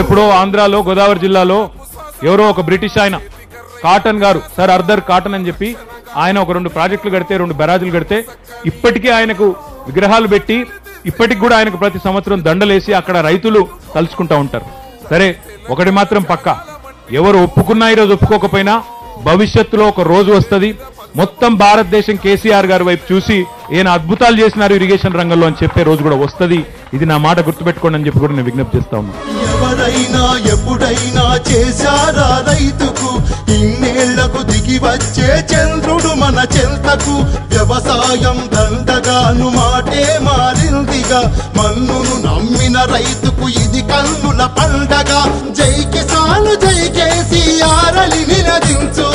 ఎప్పుడో ఆంధ్రాలో గోదావరి జిల్లాలో ఎవరో ఒక బ్రిటిష్ ఆయన కాటన్ గారు సార్ అర్దర్ కాటన్ అని చెప్పి ఆయన ఒక రెండు ప్రాజెక్టులు కడితే రెండు బెరాజులు కడితే ఇప్పటికీ ఆయనకు విగ్రహాలు పెట్టి ఇప్పటికి కూడా ఆయనకు ప్రతి సంవత్సరం దండలేసి అక్కడ రైతులు తలుచుకుంటా ఉంటారు. సరే ఒకటి మాత్రం పక్క. ఎవరు ఒప్పుకున్నా ఈరోజు ఒప్పుకోకపోయినా భవిష్యత్తులో ఒక రోజు వస్తుంది. మొత్తం భారతదేశం కేసీఆర్ గారి వైపు చూసి ఈయన అద్భుతాలు చేసినారు ఇరిగేషన్ రంగంలో అని చెప్పే రోజు కూడా వస్తది. ఇది నా మాట గుర్తుపెట్టుకోండి అని చెప్పి కూడా నేను విజ్ఞప్తి చేస్తా ఉన్నాను ఎవరైనా ఎప్పుడైనా చేశారా రైతుకు? ఇన్నేళ్ళకు దిగి వచ్చే చంద్రుడు మన చెంతకు. వ్యవసాయం దండగాను మాటే మారిందిగా. మన్నును నమ్మిన రైతుకు ఇది కన్నుల పండగ. జై కిసాను జై కేసీఆర్ అని నినదించు.